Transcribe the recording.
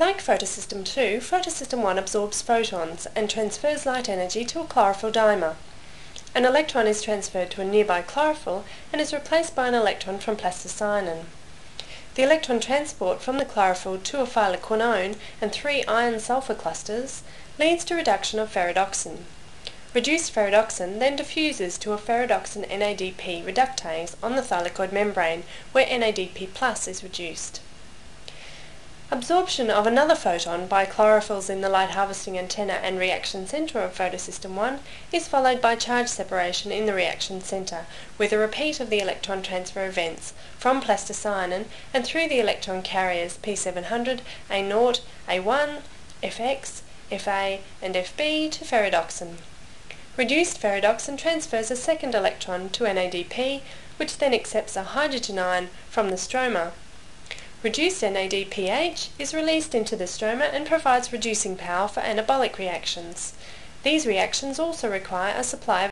Like photosystem 2, photosystem 1 absorbs photons and transfers light energy to a chlorophyll dimer. An electron is transferred to a nearby chlorophyll and is replaced by an electron from plastocyanin. The electron transport from the chlorophyll to a phylloquinone and three iron-sulfur clusters leads to reduction of ferredoxin. Reduced ferredoxin then diffuses to a ferredoxin NADP reductase on the thylakoid membrane where NADP plus is reduced. Absorption of another photon by chlorophylls in the light harvesting antenna and reaction center of photosystem 1 is followed by charge separation in the reaction center with a repeat of the electron transfer events from plastocyanin and through the electron carriers P700, A0, A1, Fx, Fa and Fb to ferredoxin. Reduced ferredoxin transfers a second electron to NADP which then accepts a hydrogen ion from the stroma Reduced NADPH is released into the stroma and provides reducing power for anabolic reactions. These reactions also require a supply of